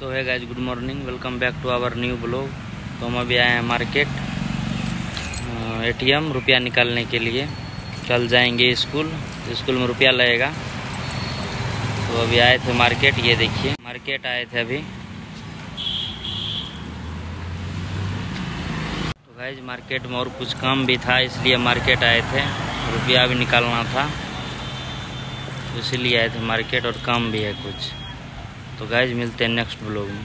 तो है guys good morning welcome back to our new blog तो हम अभी आए हैं मार्केट एटीएम रुपया निकालने के लिए। कल जाएँगे स्कूल स्कूल में रुपया लगेगा। तो अभी आए थे मार्केट ये देखिए। मार्केट आए थे अभी। तो गाइज़ मार्केट में और कुछ काम भी था, इसलिए मार्केट आए थे। रुपया भी निकालना था। तो इसीलिए आए थे मार्केट और काम भी है कुछ। तो गाइज़ मिलते हैं नेक्स्ट ब्लॉग में।